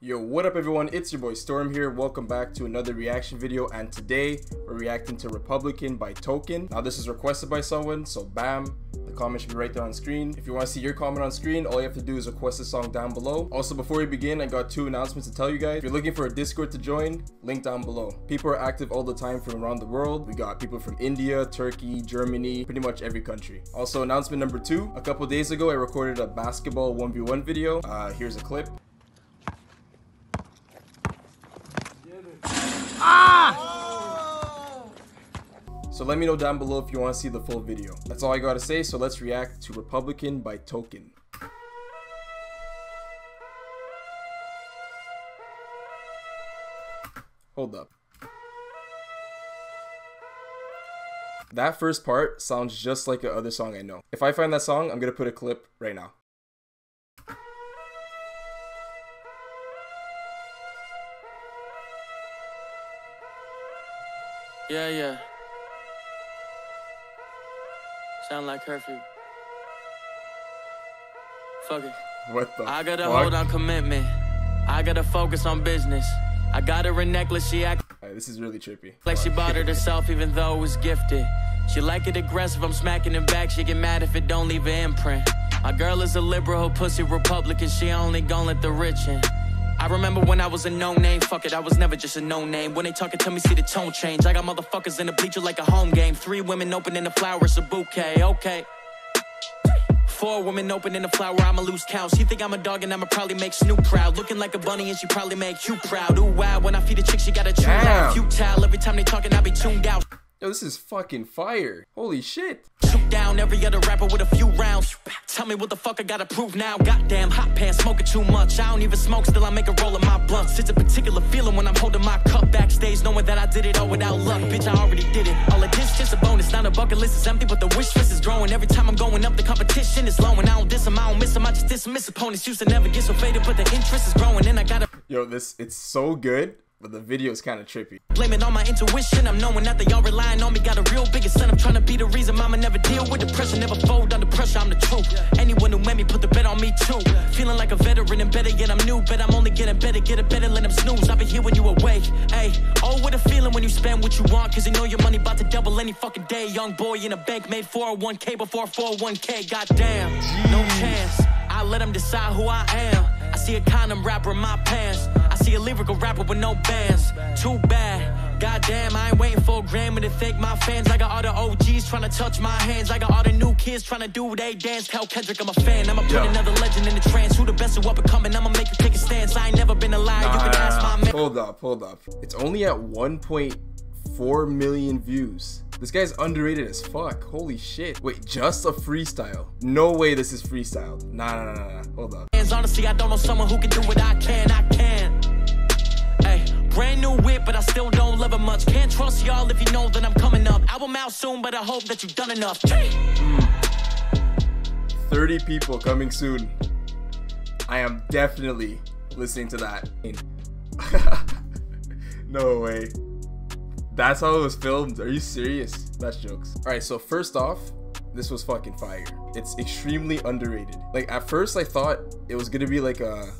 Yo, what up everyone, it's your boy Storm here, welcome back to another reaction video and today we're reacting to Republican by Token. Now this is requested by someone, so bam, the comment should be right there on screen. If you want to see your comment on screen, all you have to do is request a song down below. Also before we begin, I got two announcements to tell you guys. If you're looking for a Discord to join, link down below. People are active all the time from around the world. We got people from India, Turkey, Germany, pretty much every country. Also announcement number two, a couple days ago I recorded a basketball 1v1 video. Uh, here's a clip. Ah! So let me know down below if you want to see the full video. That's all I gotta say, so let's react to Republican by Token. Hold up. That first part sounds just like a other song I know. If I find that song, I'm gonna put a clip right now. Yeah, yeah. Sound like curfew. Fuck it. What the I gotta fuck? hold on commitment. I gotta focus on business. I got her a necklace, she act Alright, this is really trippy. like she bought it herself even though it was gifted. She like it aggressive, I'm smacking it back, she get mad if it don't leave an imprint. My girl is a liberal, pussy Republican, she only gon' let the rich in. I remember when I was a no name, fuck it, I was never just a no name. When they talking to me, see the tone change. I got motherfuckers in the bleacher like a home game. Three women opening the flowers, a bouquet, okay. Four women opening the flower, I'ma lose count. She think I'm a dog and I'ma probably make Snoop proud. Looking like a bunny and she probably make you proud. Ooh wow, when I feed a chick, she gotta chew out. Futile, every time they talking, I be tuned out. Yo, this is fucking fire. Holy shit. Shoot down every other rapper with a few rounds. Tell me what the fuck I gotta prove now. Goddamn, hot pants, smoking too much. I don't even smoke, still I make a roll of my blunts. It's a particular feeling when I'm holding my cup backstage, knowing that I did it all without luck. Bitch, I already did it. All of this just a bonus, not a bucket list is empty, but the wish list is growing. Every time I'm going up, the competition is low, and I don't diss them, I don't miss them, I just dismiss opponents. Used to never get so faded, but the interest is growing, and I gotta Yo, this it's so good, but the video is kind of trippy. It on my intuition. I'm knowing that they all relying on me. Got a real big son, I'm Trying to be the reason mama never deal with depression. Never fold under pressure. I'm the truth. Anyone who met me put the bet on me too. Feeling like a veteran and better yet I'm new. Bet I'm only getting better. Get better. Let them snooze. I'll be here when you awake. Hey, oh, what a feeling when you spend what you want. Cause you know your money about to double any fucking day. Young boy in a bank made 401k before 401k. Goddamn, no chance. I let them decide who I am. I see a condom wrapper in my pants. See a lyrical rapper with no bands. Too bad. Goddamn, I ain't waiting for a Grammy to thank my fans. I got all the OGs trying to touch my hands. I got all the new kids trying to do they dance. Tell Kendrick I'm a fan. I'ma put Yeah. another legend in the trance. Who the best who up and coming? I'ma make you take a stance. I ain't never been a liar. You can ask my man. hold up, hold up. It's only at 1.4 million views. This guy's underrated as fuck. Holy shit. Wait, just a freestyle. No way this is freestyle. Nah, nah, nah, nah, nah. Hold up. hands. Honestly, I don't know someone who can do what I can. I brand new whip, but I still don't love it much. Can't trust y'all if you know that I'm coming up. Album out soon, but I hope that you've done enough. Hmm. 30 people coming soon. I am definitely listening to that. no way. That's how it was filmed. Are you serious? That's jokes. Alright, so first off, this was fucking fire. It's extremely underrated. Like at first I thought it was gonna be like a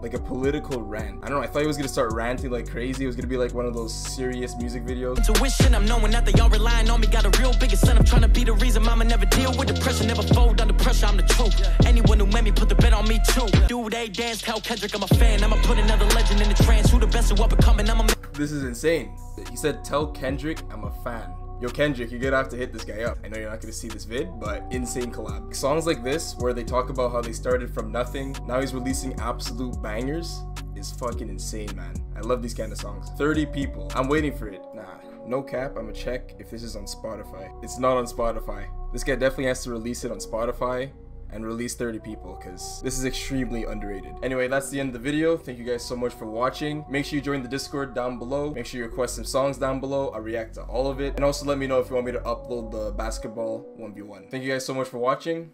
like a political rant. I don't know, I thought he was gonna start ranting like crazy. It was gonna be like one of those serious music videos. Intuition, I'm knowing that they all relying on me. Got a real big incentive, trying to be the reason mama never deal with depression. Never fold under pressure, I'm the truth. Anyone who met me put the bet on me too. Do they dance? Tell Kendrick I'm a fan. I'ma put another legend in the trance. Who the best who up and coming? I'ma This is insane. He said, tell Kendrick I'm a fan. Yo, Kendrick, you're gonna have to hit this guy up. I know you're not gonna see this vid, but insane collab. Songs like this, where they talk about how they started from nothing, now he's releasing absolute bangers, is fucking insane, man. I love these kind of songs. 30 people. I'm waiting for it. Nah, no cap. I'm gonna check if this is on Spotify. It's not on Spotify. This guy definitely has to release it on Spotify and release 30 people because this is extremely underrated. Anyway, that's the end of the video. Thank you guys so much for watching. Make sure you join the Discord down below. Make sure you request some songs down below. I react to all of it. And also let me know if you want me to upload the basketball 1v1. Thank you guys so much for watching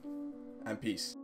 and peace.